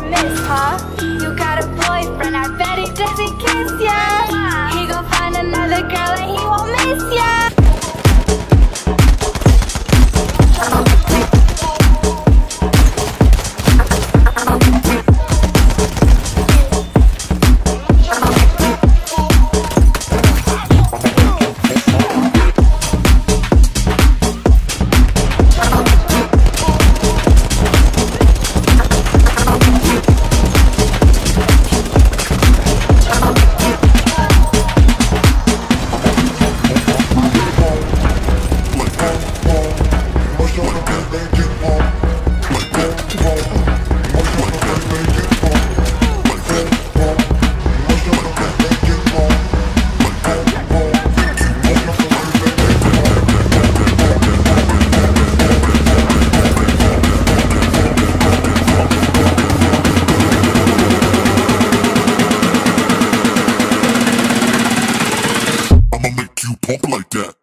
never miss, huh? pump like that.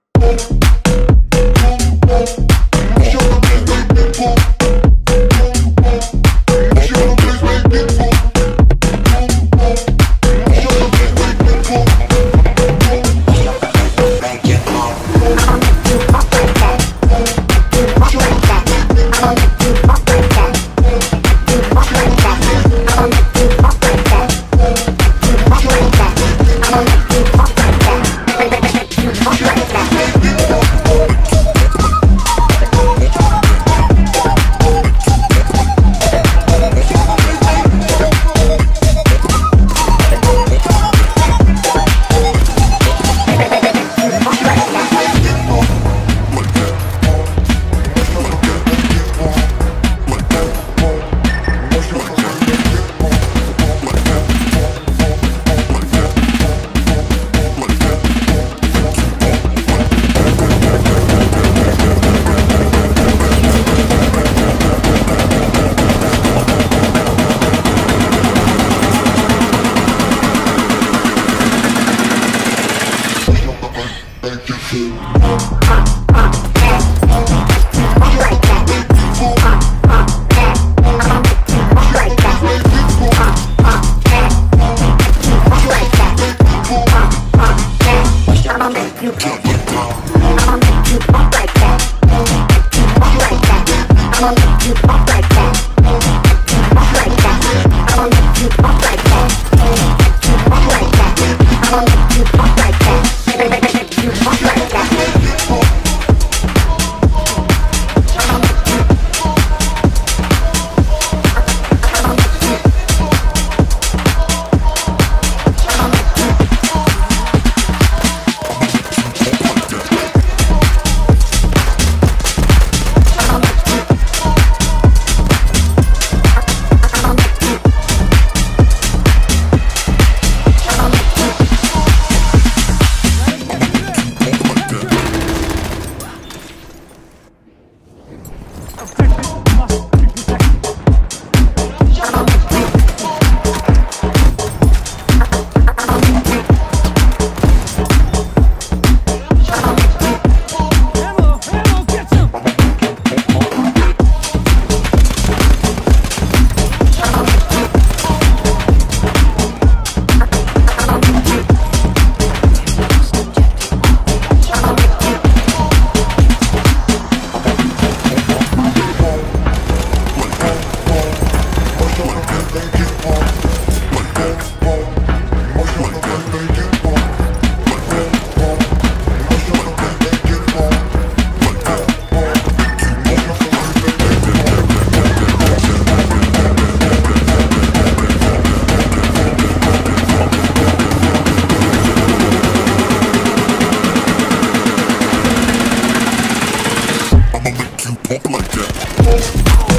like You can't. Objective talk like that.